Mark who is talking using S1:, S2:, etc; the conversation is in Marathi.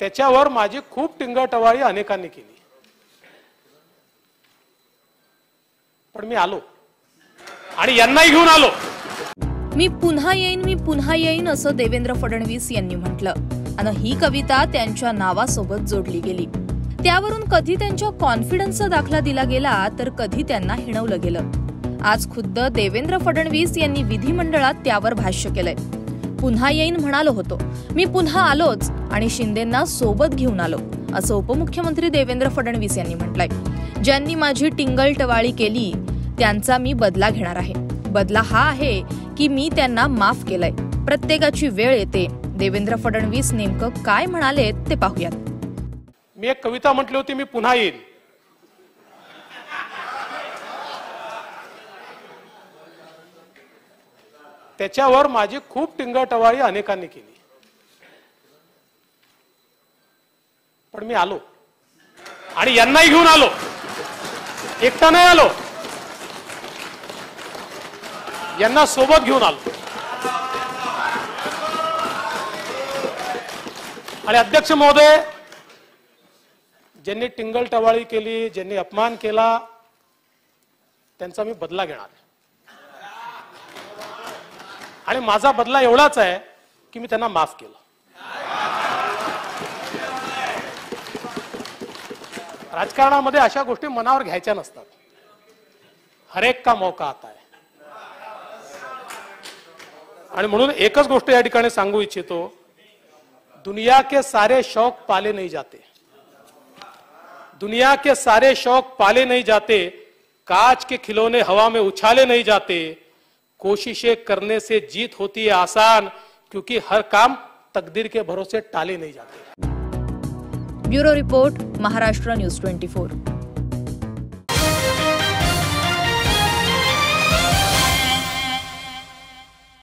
S1: त्याच्यावर माझी खूप टिंगटवाळी अनेकांनी केली. पण मी आलो. आणि यांनाही घेऊन आलो.
S2: मी पुन्हा येईन मी पुन्हा येईन असं देवेंद्र फडणवीस यांनी म्हटलं. आणि ही कविता त्यांच्या नावासोबत जोडली गेली. त्यावरून कधी त्यांच्या कॉन्फिडन्सचा दाखला दिला गेला तर कधी त्यांना हिणवलं गेलं. आज खुद्द देवेंद्र फडणवीस यांनी विधिमंडळात त्यावर भाष्य केलंय. पुन्हा येईन म्हणालो होतो. मी पुन्हा आलोच आणि शिंदेंना सोबत घेऊन आलो असं उपमुख्यमंत्री देवेंद्र फडणवीस यांनी म्हटलंय. ज्यांनी माझी टिंगल टवाळी केली त्यांचा मी बदला घेणार आहे. बदला हा आहे की मी त्यांना माफ केलंय. प्रत्येकाची वेळ येते. देवेंद्र फडणवीस नेमकं काय म्हणाले ते पाहूयात.
S1: मी एक कविता म्हटली होती मी पुन्हा येईन. त्याच्यावर माझी खूप टिंगटवाळी अनेकांनी केली. पण मी आलो. आणि यांनाही घेऊन आलो. एकटा नाही आलो. यांना सोबत घेऊन आलो. आणि अध्यक्ष महोदय ज्यांनी टिंगल टवाळी केली ज्यांनी अपमान केला त्यांचा मी बदला घेणार आहे. आणि माझा बदला एवढाच आहे की मी त्यांना माफ केलं. राजकारणामध्ये अशा गोष्टी मनावर घ्यायच्या नसतात. हरेक का मौका आता आहे. आणि म्हणून एकच गोष्ट या ठिकाणी सांगू इच्छितो दुनिया के सारे शौक पाले नहीं जाते. दुनिया के सारे शौक पाले नहीं जाते कांच के खिलौने हवा में उछाले नहीं जाते कोशिशें करने से जीत होती है आसान क्योंकि हर काम तकदीर के भरोसे टाले नहीं जाते।
S2: Bureau report Maharashtra news twenty four.